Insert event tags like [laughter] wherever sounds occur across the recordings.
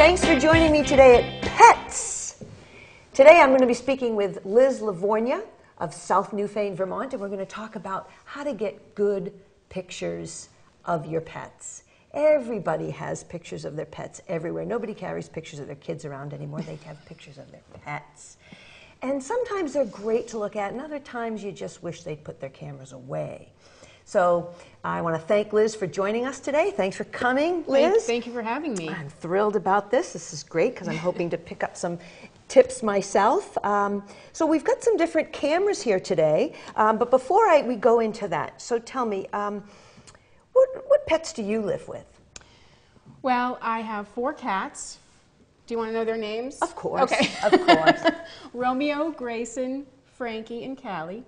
Thanks for joining me today at Pets. Today I'm going to be speaking with Liz Lavornia of South Newfane, Vermont, and we're going to talk about how to get good pictures of your pets. Everybody has pictures of their pets everywhere. Nobody carries pictures of their kids around anymore. They have pictures of their pets. And sometimes they're great to look at, and other times you just wish they'd put their cameras away. So I want to thank Liz for joining us today. Thanks for coming, Liz. Thank, thank you for having me. I'm thrilled about this. This is great because I'm hoping to pick up some tips myself. Um, so we've got some different cameras here today. Um, but before I, we go into that, so tell me, um, what, what pets do you live with? Well, I have four cats. Do you want to know their names? Of course. Okay. Of course. [laughs] Romeo, Grayson, Frankie, and Callie.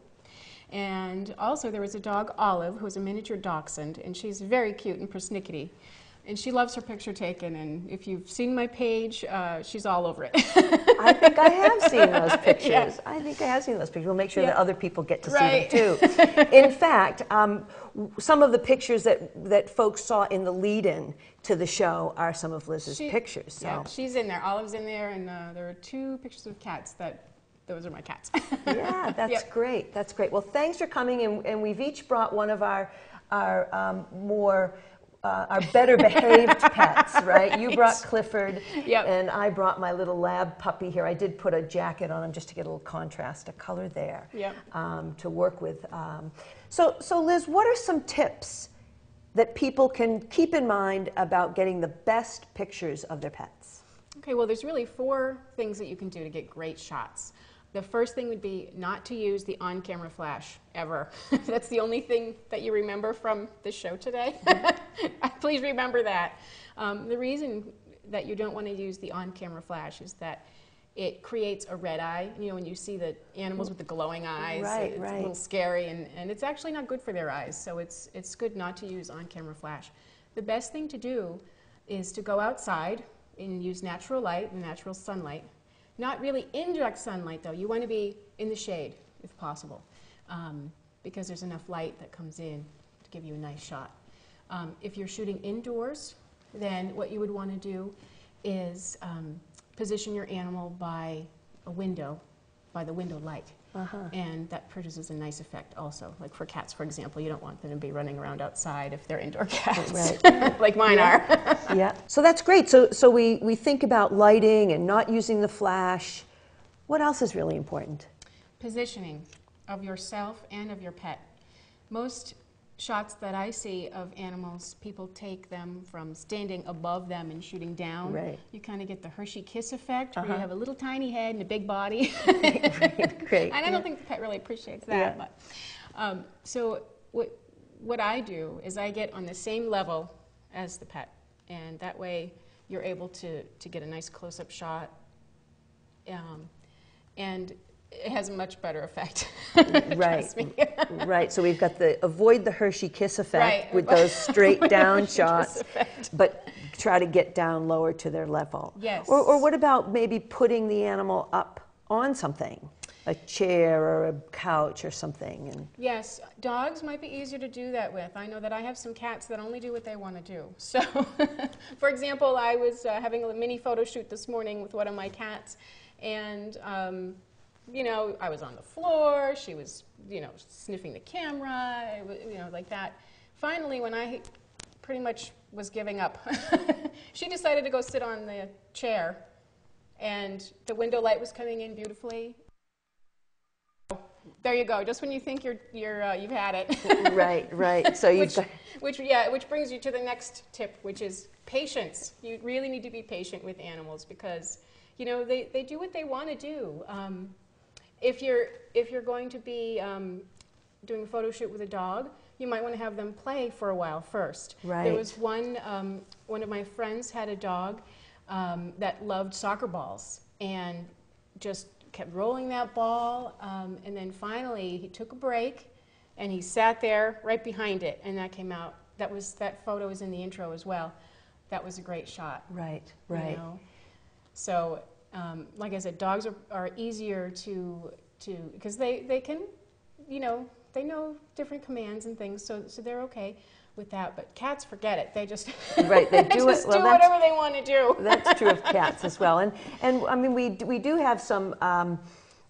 And also there was a dog, Olive, who's a miniature dachshund, and she's very cute and persnickety. And she loves her picture taken, and if you've seen my page, uh, she's all over it. I think I have [laughs] seen those pictures. Yeah. I think I have seen those pictures. We'll make sure Yeah. that other people get to Right. see them too. [laughs] In fact, um, some of the pictures that, that folks saw in the lead-in to the show are some of Liz's She- pictures. So. Yeah, she's in there. Olive's in there, and uh, there are two pictures of cats that, those are my cats. [laughs] Yeah, that's Yep. great. That's great. Well, thanks for coming, and, and we've each brought one of our our um, more uh, our better behaved [laughs] pets, right? You brought Clifford, Yep. and I brought my little lab puppy here. I did put a jacket on him just to get a little contrast, a color there, Yep. um, to work with. Um, so, so Liz, what are some tips that people can keep in mind about getting the best pictures of their pets? Okay, well, there's really four things that you can do to get great shots. The first thing would be not to use the on camera flash ever. [laughs] That's the only thing that you remember from the show today. [laughs] Please remember that. Um, the reason that you don't want to use the on camera flash is that it creates a red eye. You know, when you see the animals with the glowing eyes, Right, it's right. a little scary, and, and it's actually not good for their eyes. So it's, it's good not to use on camera flash. The best thing to do is to go outside and use natural light and natural sunlight. Not really in direct sunlight, though. You want to be in the shade, if possible, um, because there's enough light that comes in to give you a nice shot. Um, if you're shooting indoors, then what you would want to do is um, position your animal by a window, by the window light. Uh-huh. And that produces a nice effect also. Like for cats, for example, you don't want them to be running around outside if they're indoor [laughs] cats, Right. [laughs] like mine are. [laughs] yeah. So that's great. So, so we, we think about lighting and not using the flash. What else is really important? Positioning of yourself and of your pet. Most shots that I see of animals, people take them from standing above them and shooting down. Right. You kind of get the Hershey kiss effect, where Uh-huh. you have a little tiny head and a big body. [laughs] Great. And I don't think the pet really appreciates that. Yeah. But um, so what what I do is I get on the same level as the pet, and that way you're able to to get a nice close up shot. Um, and it has a much better effect. [laughs] Right. Right. So we've got the avoid the Hershey kiss effect Right. with those straight [laughs] down shots, but try to get down lower to their level. Yes. Or, or what about maybe putting the animal up on something, a chair or a couch or something, and Yes, dogs might be easier to do that with. I know that I have some cats that only do what they want to do. [laughs] So, for example, I was uh, having a mini photo shoot this morning with one of my cats, and um, you know, I was on the floor. She was, you know, sniffing the camera, you know, like that. Finally, when I pretty much was giving up, [laughs] she decided to go sit on the chair, and the window light was coming in beautifully. There you go. Just when you think you're, you're, uh, you've had it. [laughs] right, right. So you've which, got which, yeah, which brings you to the next tip, which is patience. You really need to be patient with animals because, you know, they, they do what they want to do. Um, if you're if you're going to be um, doing a photo shoot with a dog, you might want to have them play for a while first. Right. There was one um, one of my friends had a dog um, that loved soccer balls and just kept rolling that ball, um, and then finally he took a break and he sat there right behind it, and that came out. That was that photo was in the intro as well. That was a great shot. right, you right. know? So, um, like I said, dogs are, are easier to to because they they can, you know, they know different commands and things, so so they're okay with that. But cats forget it. They just Right, they [laughs] do it- well, do whatever they want to do. That's true of [laughs] cats as well. And, and I mean, we, we do have some, um,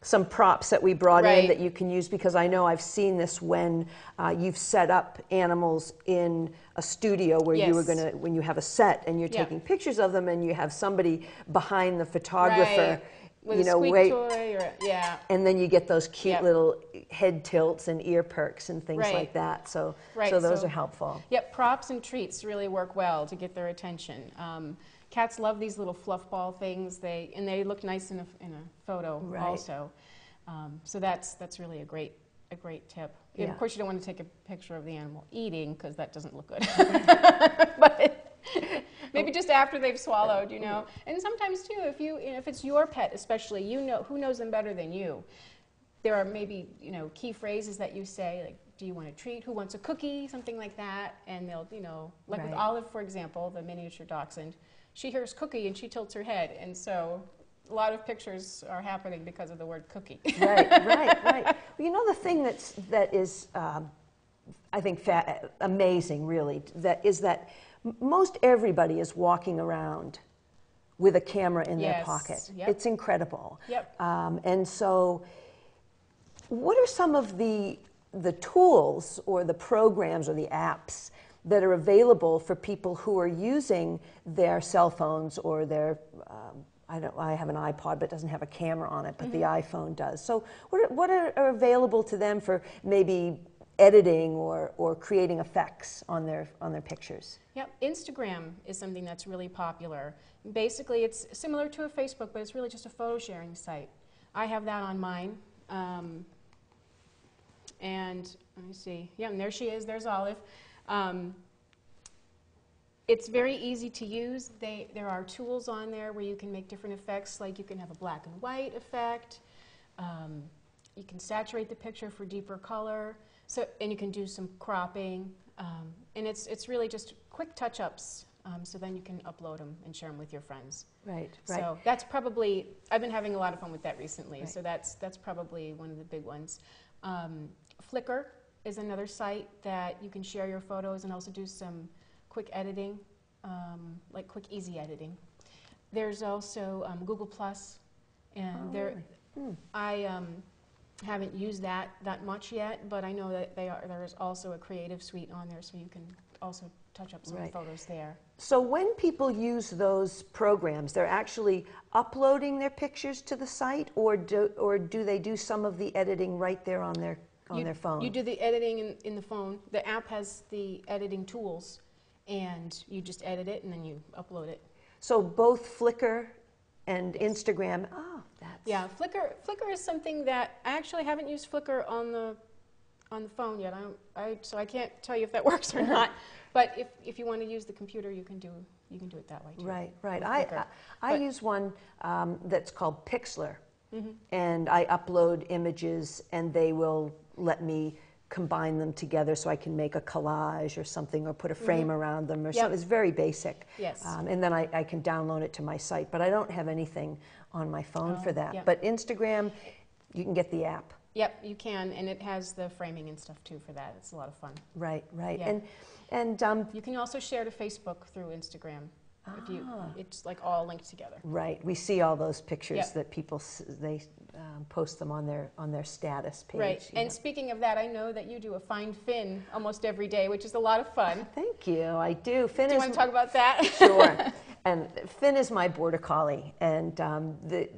some props that we brought in that you can use because I know I've seen this when uh, you've set up animals in a studio where you were going to, when you have a set and you're Yeah. taking pictures of them and you have somebody behind the photographer, Right. With you a know, wait, toy or yeah. and then you get those cute Yep. little head tilts and ear perks and things Right. like that. So, Right, so those so- are helpful. Yep, props and treats really work well to get their attention. Um, cats love these little fluff ball things. They and they look nice in a, in a photo Right. also. Um, so that's that's really a great a great tip. Yeah. Of course, you don't want to take a picture of the animal eating because that doesn't look good. [laughs] but maybe just after they've swallowed, you know. And sometimes too, if you if it's your pet, especially, you know who knows them better than you. There are maybe you know key phrases that you say like, "Do you want a treat? Who wants a cookie?" Something like that, and they'll you know like with Olive, for example, the miniature dachshund. She hears cookie and she tilts her head, and so a lot of pictures are happening because of the word cookie. right, right, [laughs] right. Well, you know the thing that's that is, um, I think, fa- amazing. Really, that is that m- most everybody is walking around with a camera in their Yes, pocket. yep. It's incredible. Yep. Um, and so, what are some of the the tools or the programs or the apps that are available for people who are using their cell phones or their um, I don't I have an iPod but it doesn't have a camera on it but the iPhone does. So what are, what are, are available to them for maybe editing or, or creating effects on their on their pictures? Yep, Instagram is something that's really popular. Basically, it's similar to a Facebook, but it's really just a photo sharing site. I have that on mine. Um, and let me see. Yeah, and there she is. There's Olive. Um, it's very easy to use. They, there are tools on there where you can make different effects, like you can have a black and white effect. Um, you can saturate the picture for deeper color. So, and you can do some cropping. Um, and it's, it's really just quick touch-ups. Um, so then you can upload them and share them with your friends. Right, right. So that's probably, I've been having a lot of fun with that recently. Right. So that's, that's probably one of the big ones. Um, Flickr is another site that you can share your photos and also do some quick editing, um, like quick easy editing. There's also um, Google Plus, and Oh, there, really? Hmm. I um, haven't used that that much yet, but I know that they are, there is also a creative suite on there, so you can also touch up some Right. photos there. So when people use those programs, they're actually uploading their pictures to the site, or do, or do they do some of the editing right there on their on you, their phone? You do the editing in, in the phone. The app has the editing tools, and you just edit it and then you upload it. So both Flickr and Instagram. Oh, that's Yeah, Flickr. Flickr is something that I actually haven't used Flickr on the on the phone yet. I, I so I can't tell you if that [laughs] works or not. But if, if you want to use the computer, you can do you can do it that way too. right, right. I I, I use one um, that's called Pixlr, Mm-hmm. and I upload images, and they will let me combine them together so I can make a collage or something, or put a frame around them, or Mm-hmm. Yep. something. It's very basic. Yes. Um, and then I, I can download it to my site, but I don't have anything on my phone Oh, for that. yep. But Instagram, you can get the app. Yep, you can, and it has the framing and stuff too for that. It's a lot of fun. Right, right. Yeah. And and um, You can also share to Facebook through Instagram. If you, Ah. it's like all linked together. right, we see all those pictures Yep. that people they um, post them on their on their status page. Right. And know. speaking of that, I know that you do a find Finn almost every day, which is a lot of fun. Thank you. I do. Finn Do you want to talk about that? [laughs] sure. and Finn is my border collie, and um, the.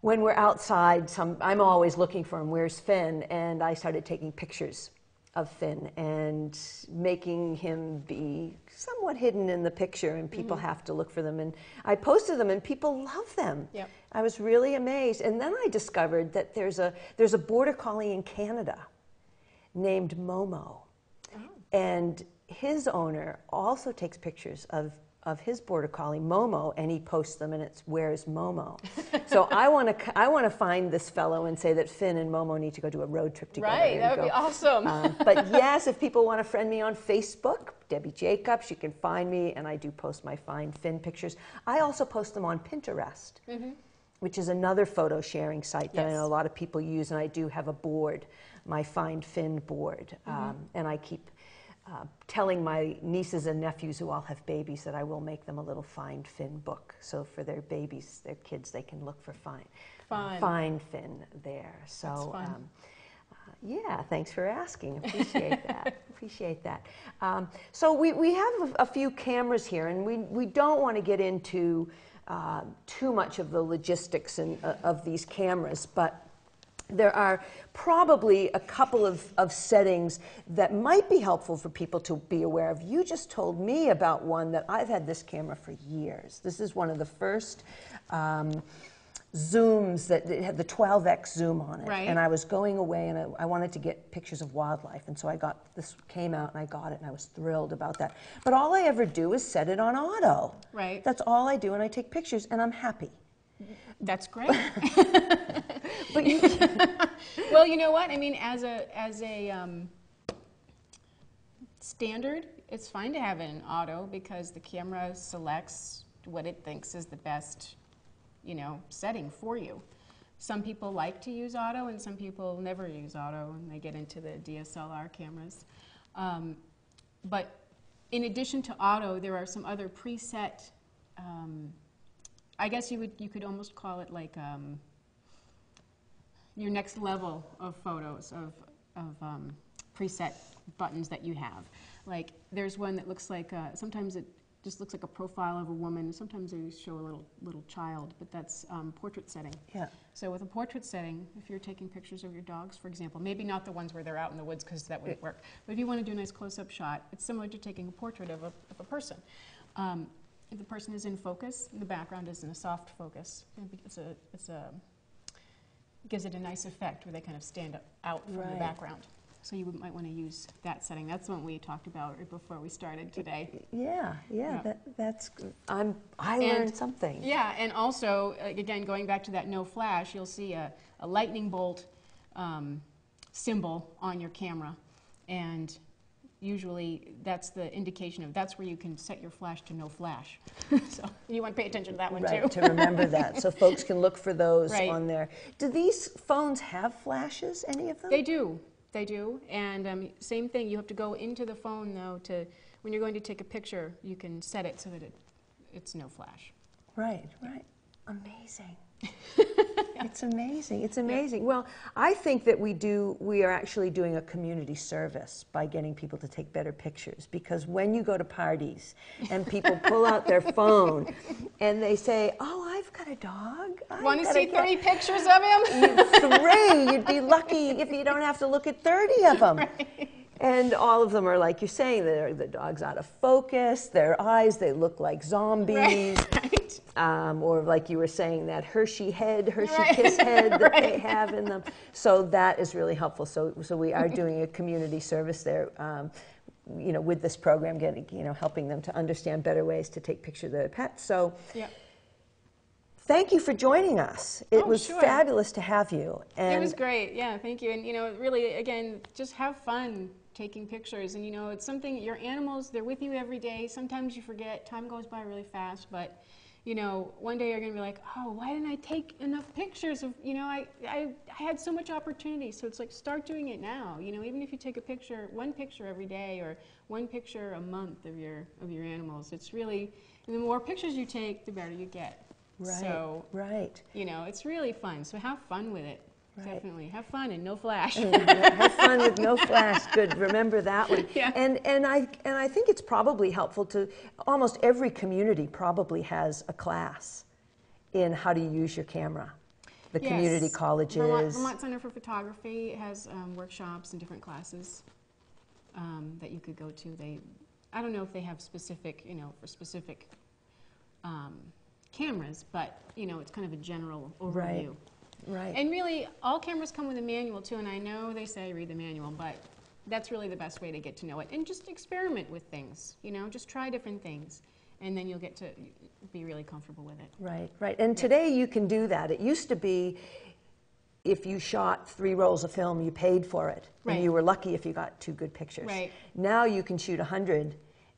When we're outside, some, I'm always looking for him. Where's Finn? And I started taking pictures of Finn and making him be somewhat hidden in the picture, and people Mm-hmm. have to look for them. And I posted them, and people love them. Yep. I was really amazed. And then I discovered that there's a there's a border collie in Canada named Momo. And his owner also takes pictures of, of his border collie, Momo, and he posts them, and it's where's Momo? [laughs] so I want to I want to find this fellow and say that Finn and Momo need to go do a road trip together. right, that would be awesome. um, but [laughs] yes, if people want to friend me on Facebook, Debbie Jacobs, you can find me, and I do post my fine Finn pictures. I also post them on Pinterest, which is another photo sharing site that I know a lot of people use, and I do have a board my find Finn board, Mm-hmm. um, and I keep. Uh, telling my nieces and nephews who all have babies that I will make them a little find Finn book. So for their babies, their kids, they can look for find Fun. find Finn there. So. Um, uh, yeah, thanks for asking. Appreciate [laughs] that. Appreciate that. Um, so we, we have a, a few cameras here, and we, we don't want to get into uh, too much of the logistics and, uh, of these cameras, but there are probably a couple of, of settings that might be helpful for people to be aware of. You just told me about one that I've had this camera for years. This is one of the first um, zooms that it had the 12x zoom on it. Right. And I was going away and I, I wanted to get pictures of wildlife. And so I got this, came out and I got it and I was thrilled about that. But all I ever do is set it on auto. Right. That's all I do and I take pictures and I'm happy. That's great. [laughs] [laughs] [laughs] Well, you know what? I mean, as a as a um, standard, it's fine to have it in auto because the camera selects what it thinks is the best, you know, setting for you. Some people like to use auto, and some people never use auto, and they get into the DSLR cameras. Um, but in addition to auto, there are some other preset. Um, I guess you would you could almost call it like. Your next level of photos of, of um, preset buttons that you have. Like there's one that looks like uh, sometimes it just looks like a profile of a woman. Sometimes they show a little little child, but that's um, portrait setting. yeah. So with a portrait setting, if you're taking pictures of your dogs, for example, maybe not the ones where they're out in the woods because that wouldn't work. But if you want to do a nice close-up shot, it's similar to taking a portrait of a, of a person. Um, if the person is in focus, the background is in a soft focus. It's a, it's a gives it a nice effect where they kind of stand up, out from the background. So you might want to use that setting. That's the one we talked about right before we started today. Yeah, yeah, Yeah. That, that's, good. I'm, I And- learned something. Yeah, and also, again, going back to that no flash, you'll see a, a lightning bolt um, symbol on your camera. And usually that's the indication of that's where you can set your flash to no flash. [laughs] so you want to pay attention to that one Right, too. to remember that, so [laughs] folks can look for those Right. on there. Do these phones have flashes, any of them? They do. They do. And um, same thing, you have to go into the phone though to, when you're going to take a picture, you can set it so that it, it's no flash. Right, right. Amazing. It's amazing. It's amazing. Well, I think that we do, we are actually doing a community service by getting people to take better pictures because when you go to parties and people pull out their [laughs] phone and they say, Oh, I've got a dog. Want to see 30 pictures of him? three. You'd be lucky if you don't have to look at 30 of them. [laughs] And all of them are like you're saying, they're, the dog's out of focus, their eyes, they look like zombies. [laughs] right. Um, or like you were saying, that Hershey head, Hershey Right. kiss head [laughs] that they have in them. So that is really helpful. So, so we are [laughs] doing a community service there. Um, you know, with this program, getting you know, helping them to understand better ways to take pictures of their pets. So, Yeah. thank you for joining us. It Oh, was sure. fabulous to have you. And it was great. Yeah, thank you. And you know, really, again, just have fun taking pictures. And you know, it's something. Your animals, they're with you every day. Sometimes you forget. Time goes by really fast. But you know, one day you're gonna be like, oh, why didn't I take enough pictures of? You know, I I, I had so much opportunity. So it's like start doing it now. You know, even if you take a picture, one picture every day, or one picture a month of your of your animals. It's really. The more pictures you take, the better you get. right, So right. you know, it's really fun. So have fun with it. Right. Definitely. Have fun and no flash. have fun with no [laughs] flash. Good. Remember that one. Yeah. And and I and I think it's probably helpful to almost every community probably has a class in how to use your camera. The community Yes. colleges. Vermont, Vermont Center for Photography has um, workshops and different classes um, that you could go to. They, I don't know if they have specific, you know, for specific um, cameras, but you know, it's kind of a general overview. Right. And really, all cameras come with a manual too, and I know they say read the manual, but that's really the best way to get to know it. And just experiment with things, you know, just try different things, and then you'll get to be really comfortable with it. Right, right. And today you can do that. It used to be if you shot three rolls of film, you paid for it. Right. And you were lucky if you got two good pictures. Right. Now you can shoot a 100,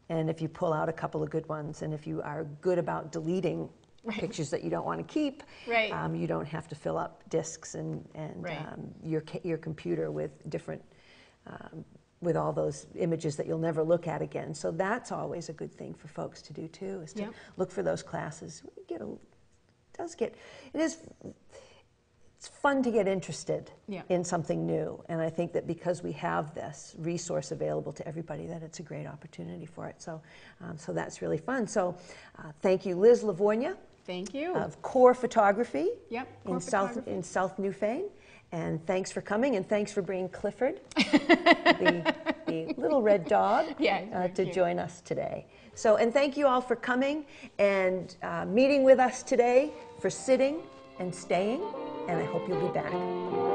and if you pull out a couple of good ones, and if you are good about deleting Right. pictures that you don't want to keep. Right. Um, you don't have to fill up disks and, and Right. um, your, your computer with different, um, with all those images that you'll never look at again. So that's always a good thing for folks to do too, is to Yep. look for those classes. We Get a, does get, it is, it's fun to get interested Yeah. in something new. And I think that because we have this resource available to everybody, that it's a great opportunity for it. So, um, so that's really fun. So, uh, thank you, Liz Livornia Thank you. of Core Photography Yep, in Core South Photography. in South Newfane. And thanks for coming, and thanks for bringing Clifford, [laughs] the, the little red dog, [laughs] Yeah, uh, to cute. join us today. So, and thank you all for coming and uh, meeting with us today, for sitting and staying, and I hope you'll be back.